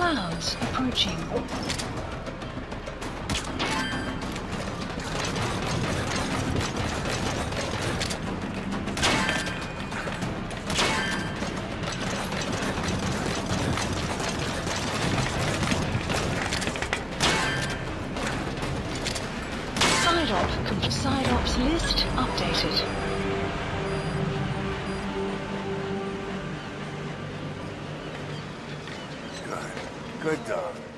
Clouds approaching. Side ops list updated. Good dog.